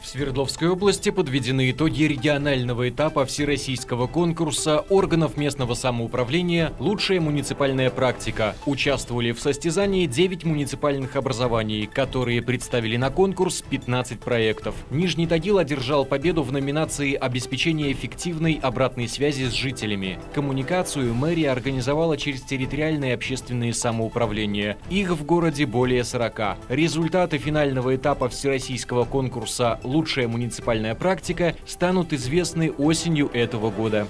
В Свердловской области подведены итоги регионального этапа всероссийского конкурса органов местного самоуправления «Лучшая муниципальная практика». Участвовали в состязании 9 муниципальных образований, которые представили на конкурс 15 проектов. Нижний Тагил одержал победу в номинации «Обеспечение эффективной обратной связи с жителями». Коммуникацию мэрия организовала через территориальные общественные самоуправления. Их в городе более 40. Результаты финального этапа всероссийского конкурса «Лучшая муниципальная практика» станут известны осенью этого года.